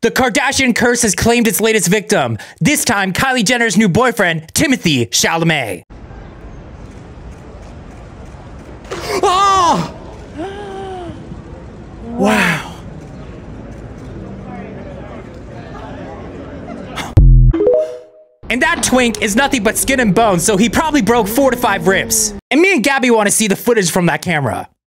The Kardashian curse has claimed its latest victim. This time, Kylie Jenner's new boyfriend, Timothy Chalamet. Oh! Wow. And that twink is nothing but skin and bones, so he probably broke four to five ribs. And me and Gabby want to see the footage from that camera.